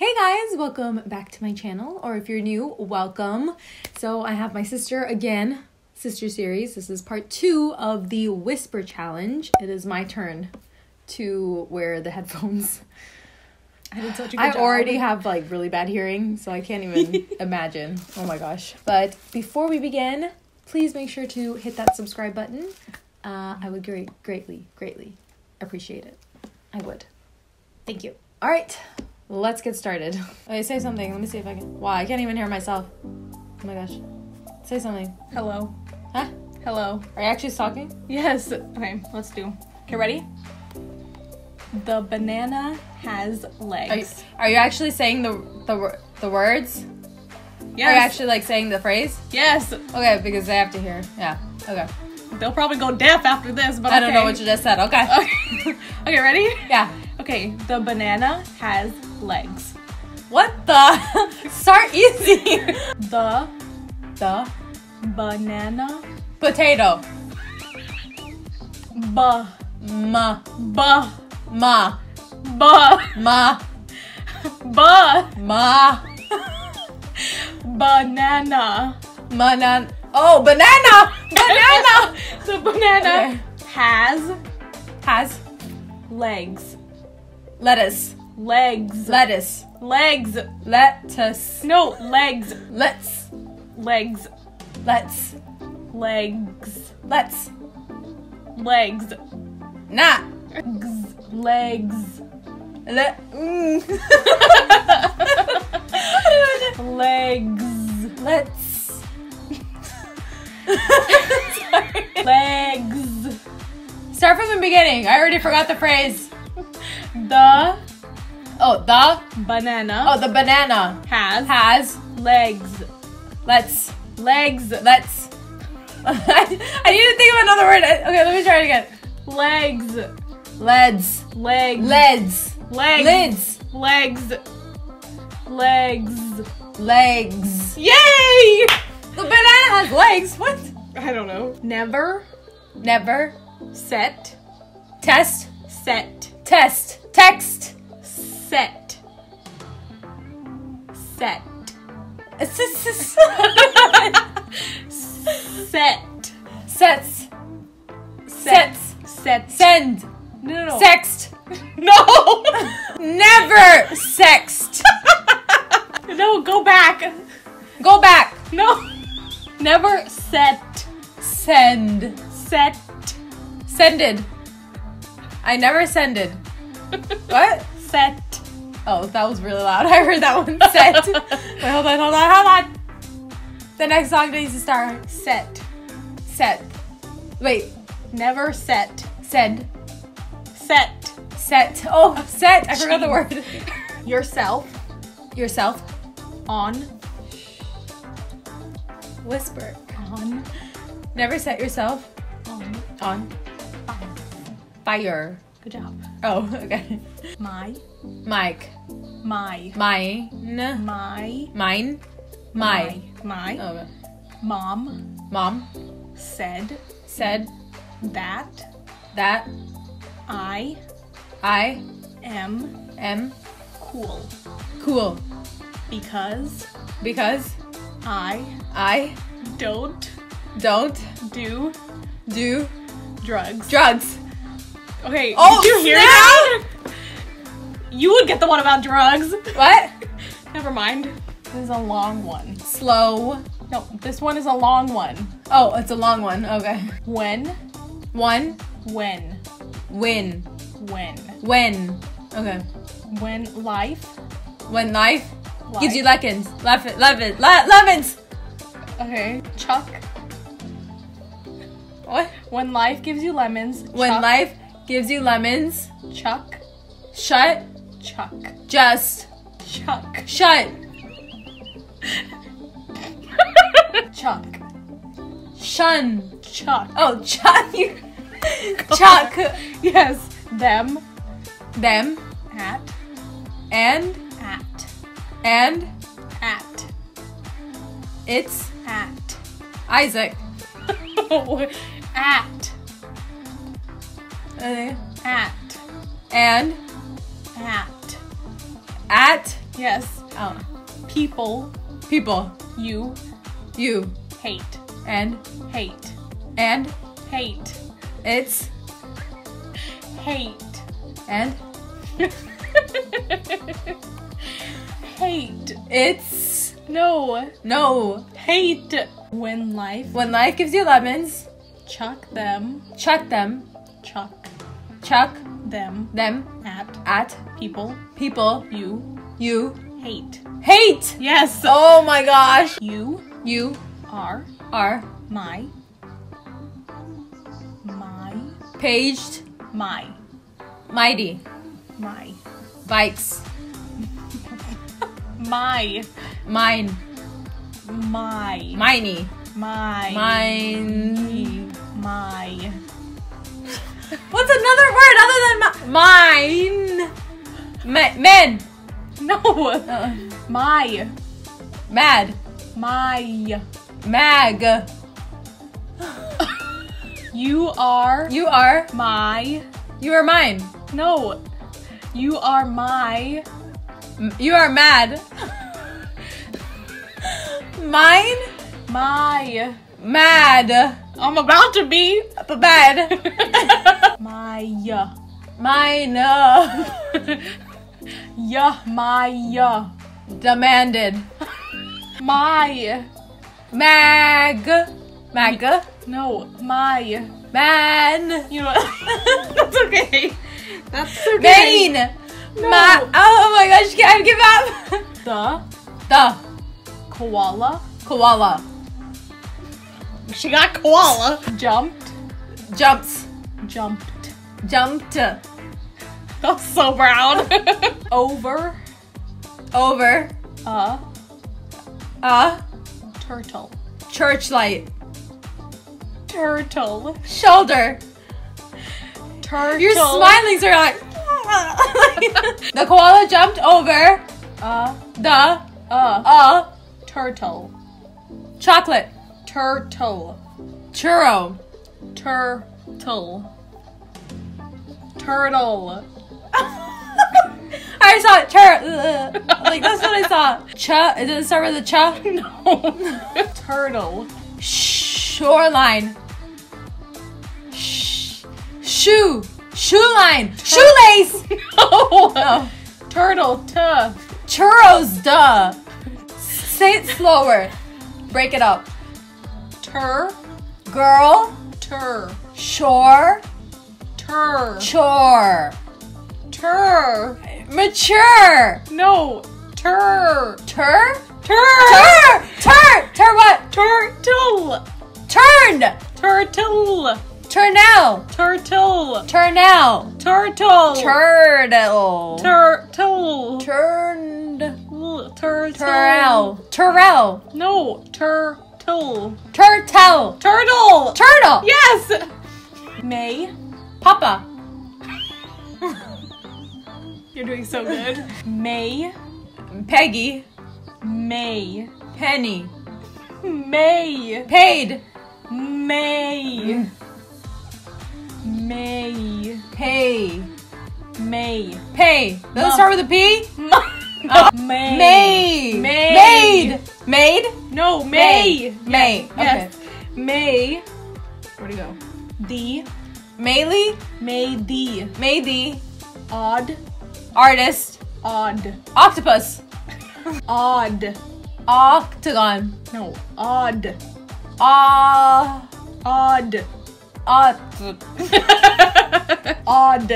Hey guys, welcome back to my channel, or if you're new, welcome. So I have my sister again, sister series. This is part two of the Whisper Challenge. It is my turn to wear the headphones. I did such a good I job. already have like really bad hearing, so I can't even imagine. Oh my gosh. But before we begin, please make sure to hit that subscribe button. Uh, I would great, greatly, greatly appreciate it. I would. Thank you. All right, let's get started. Okay, say something. Let me see if I can. Wow, I can't even hear myself. Oh my gosh. Say something. Hello. Huh? Hello. Are you actually talking? Yes. Okay, let's do. Okay, ready? The banana has Are you, legs. are you actually saying the the the words? Yeah. Are you actually like saying the phrase? yes. Okay, because they have to hear. Yeah. Okay. They'll probably go deaf after this, but I don't know what you just said. Okay. Okay. okay, ready? Yeah. Okay, the banana has legs. What the? Start easy. The the banana potato. ba Ma. ba Ma. ba Ma. ba Ma. banana. Manan. Oh, banana. Banana. The banana Okay. has Has legs. lettuce. Legs. Lettuce. legs. Lettuce. No, legs. Let's. Legs. Let's. Legs. Let's. Legs. Not. Gz. Legs. Let. Mm. Legs. Let's. Legs. Start from the beginning. I already forgot the phrase. The Oh, the. banana Oh, the banana has has. legs. Let's. Legs. Let's. I need to think of another word. Okay, let me try it again. Legs. Leads. Legs. Leads. Legs. Lids. Legs. Legs. Legs. Yay! The banana has legs. What? I don't know. Never Never. set. Test. Set. Test. Text. Set. Set. Set. Sets. Sets. Set. Send. No, no, no. Sext. No! Never sext. no, go back. Go back. No. Never set. Send. Set. Sended. I never sended. What? Set. Oh, that was really loud. I heard that one set. Wait, hold on, hold on, hold on. The next song needs to start. Set. Set. Wait. Never set. Send. Set. Set. Oh, set. I forgot the word. Yourself Yourself. on. Whisper. On. Never set yourself On. on Fire. Good job. Oh, okay. My. Mike. My. Mine. My. Mine. My. My. Oh, okay. Mom Mom said said that that I I am am cool cool because because I I don't don't do do drugs. drugs. Okay, Oh, did you hear snap! that? You would get the one about drugs. What? Never mind. This is a long one. Slow. No, this one is a long one. Oh, it's a long one. Okay. When, One. when, Win. when, When. Okay. when life, When life, life. gives you lemons. Lemon. Lemon. Le- lemons. Okay, Chuck. What? When life gives you lemons. When Chuck, life gives you lemons, Chuck, shut. Chuck, Just Chuck, shut. Chuck, Shun. Chuck. Oh, Chuck. You. Chuck. Yes, them Them. at And. at And. at It's at Isaac. at Uh, at and at at Yes. Oh. People People. you You. hate. And. Hate. And. Hate. It's. Hate. And. hate. It's. No. No. Hate. When life When life gives you lemons, chuck them. chuck them. Chuck them. them at. at people. people you. you hate. hate. Yes. Oh my gosh. You. You are. are my. My. Paged, my. Mighty, my. Bikes, my. Mine, my. Miney, my. Mine. my What's another word other than mi- mine? Ma- men. no Uh, my mad. my Mag. you are You are. my You are mine. no you are my You are mad. Mine. my Mad. I'm about to be bad. my Mine. yeah my Demanded. my Mag. Mag. no my Man. you know that's okay that's okay Maine. No. Ma- oh, oh my gosh, I give up. the The koala koala she got koala jumped jumps. jumped Jumped that's so brown over over Uh. Uh. turtle church light. turtle Shoulder. turtle You're smiling, so you're like. the koala jumped over Uh. the Uh. Uh. turtle chocolate turtle churro. turtle turtle I saw it. Tur- uh, uh. like that's what I saw. Cha. It doesn't start with a cha. no turtle Shoreline. Sh- shoe. Shoe line. Shoelace. no Oh. turtle tuh Churros. Duh. Say it slower. Break it up. tur Girl. tur Shore. Tur Chore. tur Mature. no tur Tur. tur Tur. Tur. Tur what? turtle Turned. turtle Turnell. turtle Turnell. turtle Turtle. turtle Turned. turtle Turrell. Turrell. no turtle Turtle. turtle Turtle. yes May Papa. you're doing so good May Peggy. May Penny. May Paid. May mm. May Pay. May Pay. Does it start with a P? Oh, May Made. Made. Made. Made. No May May. Yes, Okay. May where'd it go the Maylee. May the odd artist. odd Octopus. odd Octagon. no odd Ah. odd Uh, odd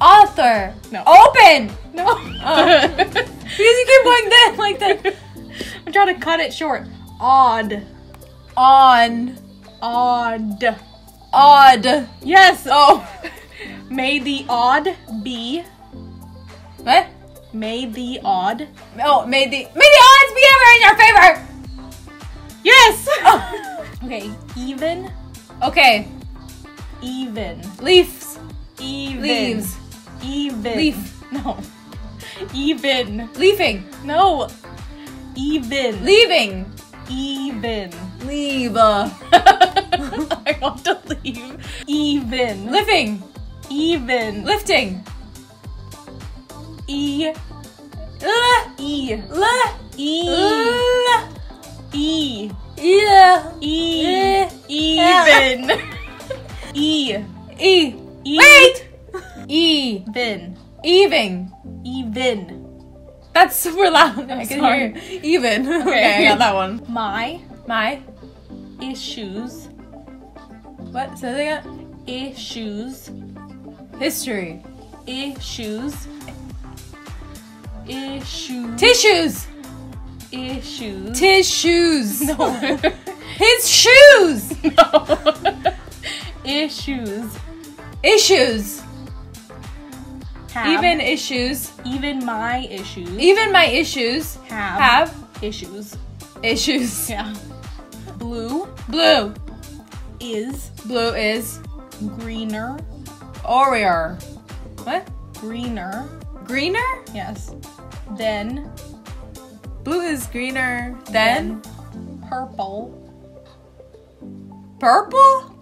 author. No. Open. no Oh. Because you keep going then like that. I'm trying to cut it short odd On. odd Odd. yes Oh. may the odd be What? may the odd Oh, may the may the odds be ever in your favor. yes Oh. okay even Okay. even Leaves. even Leaves. even Leaf. no even Leafing. no even Leaving. even Leave. Uh, I want to leave even lifting. even Lifting. e L. E. L. E. L. E. Yeah. E. Eh. Even. E. E. E. Wait. E. Even. Even. Even. That's super loud. I can Sorry. hear you. Even. Okay, I got that one. My My. issues. What? Say that again. Issues. History. Issues. Issues. Tissues. Issues. Tissues. No. His shoes. no. Issues. Issues. Have. Even issues. even my issues Even my issues have, have issues. issues. Yeah. Blue Blue. Is Blue is greener. Oh, Oreo. What? Greener. Greener? Yes. Then Blue is greener than purple purple?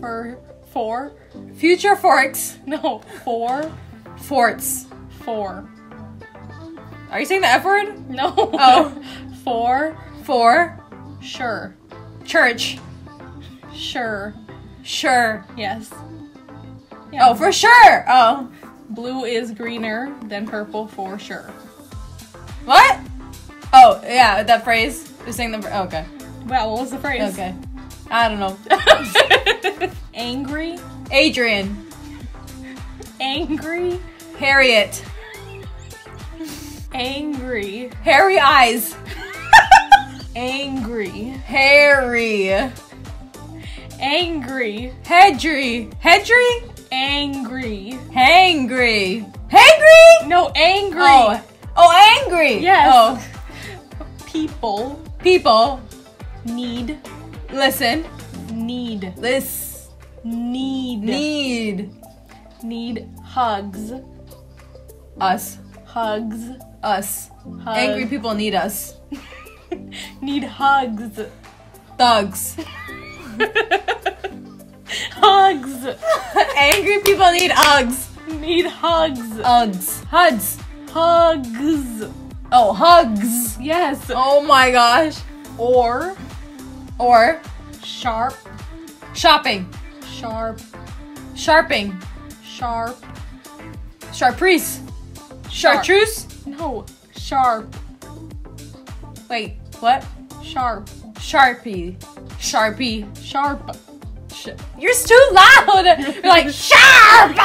for four. Future forks. No, four. Forts. Four. Are you saying the F word? No. Oh. Four. For Sure. Church. Sure. Sure. Yes. Oh, for sure. Oh. blue is greener than purple for sure. What? Oh, yeah, that phrase. You're saying the. oh, okay. Well, what was the phrase? Okay. I don't know. Angry. Adrian. Angry. Harriet. Angry. Hairy eyes. Angry. Harry. Angry. Hedry. Hedry? Angry. Hangry. Hangry? No, angry. Oh. Oh, angry. Yes. Oh. People People, need listen. need This need need need hugs. us. Hugs. Us. Hug. Angry people need us. Need hugs. Thugs. Hugs. Angry people need hugs. Need hugs. Hugs. Huds. Hugs. Oh, hugs. Yes. Oh my gosh. Or Or sharp. shopping. Sharp. Sharping. Sharp. Chartreuse. Sharp. Chartreuse? No. Sharp. Wait, what? Sharp. Sharpie. Sharpie. Sharp. Sh- You're too loud. You're like sharp.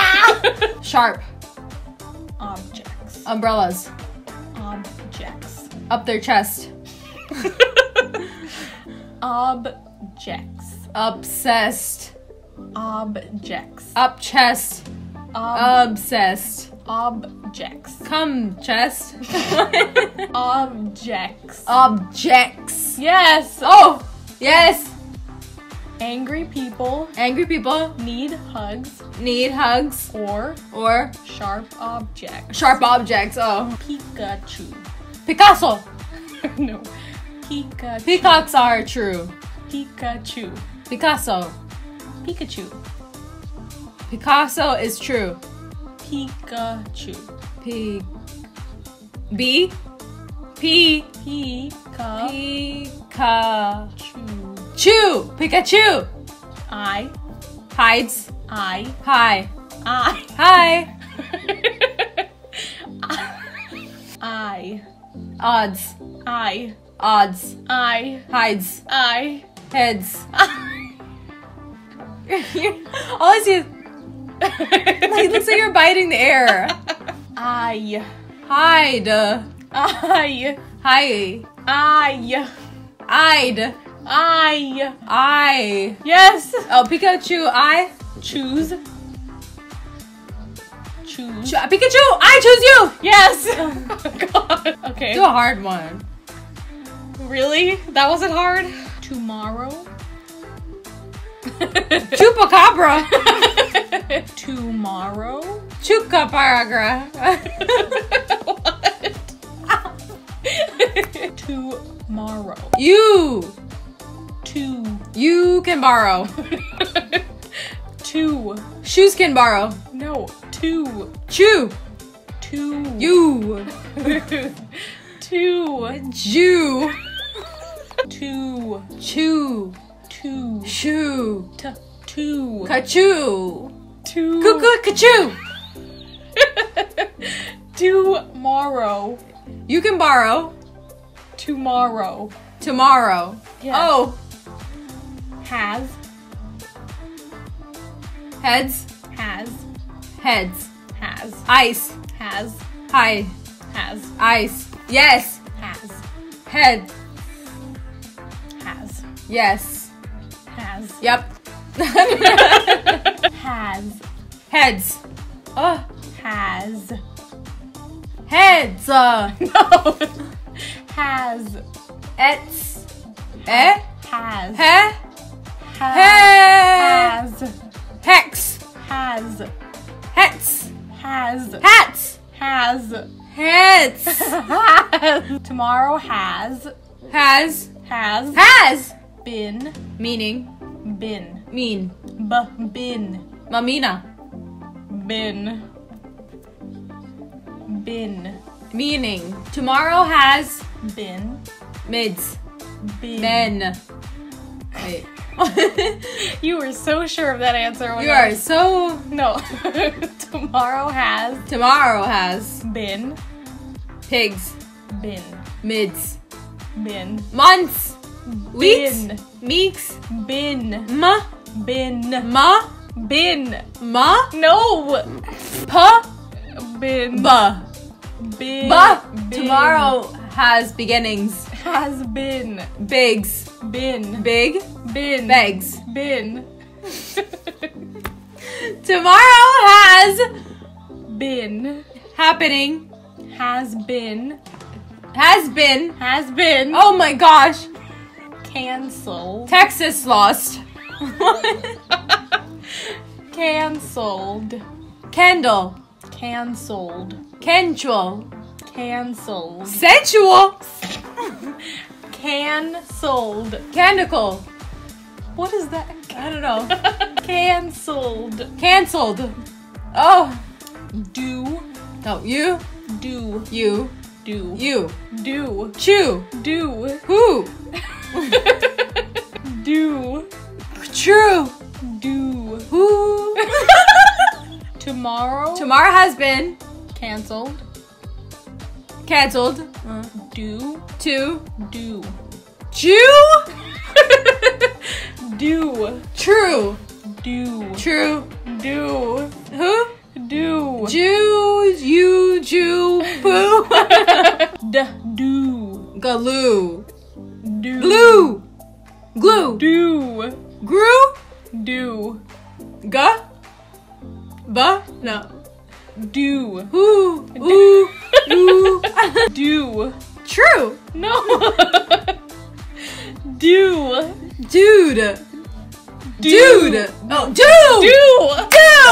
sharp. Objects. Umbrellas. Objects. Up their chest. Objects. Obsessed. Objects. Up chest. Ob- Obsessed. Objects. Come chest. Objects. Objects. yes. Oh, yes. Angry people Angry people need hugs need hugs or or sharp objects. sharp objects. Oh, Pikachu. Picasso. no. Pikachu. Peacocks are true. Pikachu. Picasso. Pikachu. Picasso is true. Pikachu. P. B. P. Pikachu. Pika. Chew. Pikachu. I. Hides. I. Hi. I. Hi. I. Odds. I. Odds. I. Hides. I. Heads. All I see is. It looks like you're biting the air. I. Hide. I. Hi. I. I'd. I. I. Yes. Oh, Pikachu. I. Choose. Choose. Ch- Pikachu. I choose you. Yes. Oh, oh God. Okay. Do a hard one. Really? That wasn't hard. Tomorrow. Chupacabra. Tomorrow. Chupacabra. Tomorrow. you. Two. You can borrow. Two. Shoes can borrow. No. Two. Chew. Two. You. Two. Jew. Two. Chew. Two. Shoe. T- two. Kachoo. Two. Cuckoo kachoo. Tomorrow. You can borrow Tomorrow. tomorrow. Yeah. Oh, Has. heads, Has. heads. Has. Ice. Has. Hi. Has. Ice. Yes. Has. Head. Has. Yes. Has. Yep. Has. heads. Oh, Has. heads. Uh, No. Has. ets. Eh? Has. He? Has. Has. Hex. Has. Hets. Has. Hats. Has. Has. Tomorrow has. Has. Has. Has. Been. Meaning. Been. Mean. B. Been. Mamina. Bin. Been. Meaning. Tomorrow has Been. mids. Been. Men. Wait. You were so sure of that answer. when you I- are so. No. Tomorrow has Tomorrow has been. pigs. Been. Mids. Been. Months. Weeks. Meeks. Bin. Ma. Been. Ma. Been. Ma. No. Pa. Been. Ba. Been. Ba. Been. Tomorrow has beginnings. has been. Bigs. Been. Big. Been. Begs. Been. Tomorrow has been. happening. Has been. Has been. Has been. Oh my gosh. Cancelled. Texas lost. Cancelled. Candle. Cancelled. Sensual. Cancelled. Sensual. Cancelled. Canticle. What is that? I don't know. Cancelled. Cancelled. Oh. Do. No, you. Do. You. Do. You. Do. Chew. Do. Who. Do. True. Tomorrow. Tomorrow has been Cancelled. cancelled. Do. To. Do. Jew. Do. True. Do. True. Do. Who? Do. Jew. You. Jew. Poo. D. Do. Glue. Do. Glue. Glue. Do. Grew. Do. Ga. Ba. No. Do. Who. Ooh. Ooh. Do. True. No. Do. Dude. Do. Dude. Oh, dude. Do. Do.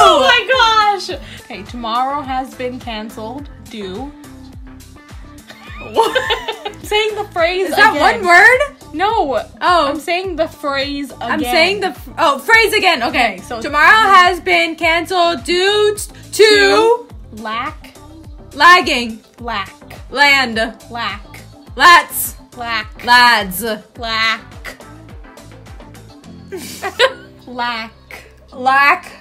Oh my gosh. Okay, tomorrow has been canceled. Do. I'm saying the phrase Is that again. one word? No. Oh. I'm saying the phrase again. I'm saying the oh phrase again. Okay, Okay, so- tomorrow has been canceled due t- to lack, lagging lack, land lack, lats lack, lads lack, lack lack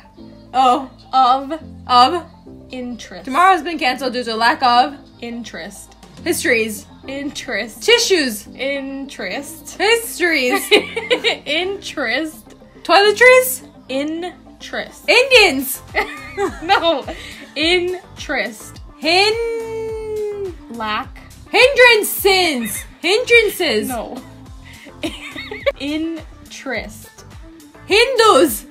oh of of interest. tomorrow has been canceled due to lack of Interest. histories Interest. tissues Interest. histories Interest. toiletries Interest. Indians no. Interest. hin Lack. hindrances hindrances No. Interest. Hindus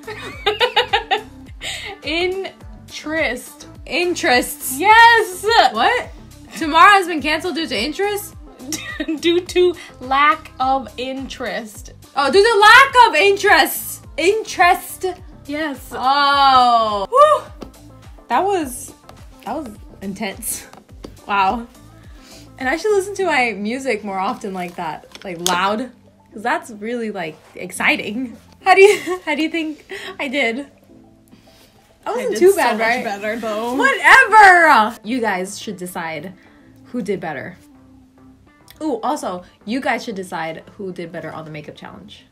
Interest. interests Yes. what tomorrow has been canceled due to interest Due to lack of interest. Oh, due to lack of interest. Interest. Yes. Oh. Whew. That was that was intense. Wow. And I should listen to my music more often like that, like loud, cuz that's really like exciting. How do you how do you think I did? I wasn't did too so bad, much right? better though. Whatever. You guys should decide who did better. Ooh, also, you guys should decide who did better on the makeup challenge.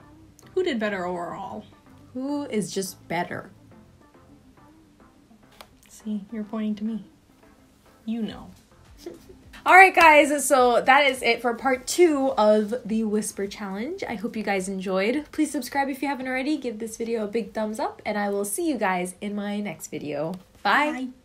Who did better overall? Who is just better? See, you're pointing to me. You know. All right, guys, so that is it for part two of the Whisper Challenge. I hope you guys enjoyed. Please subscribe if you haven't already. Give this video a big thumbs up, and I will see you guys in my next video. Bye. Bye.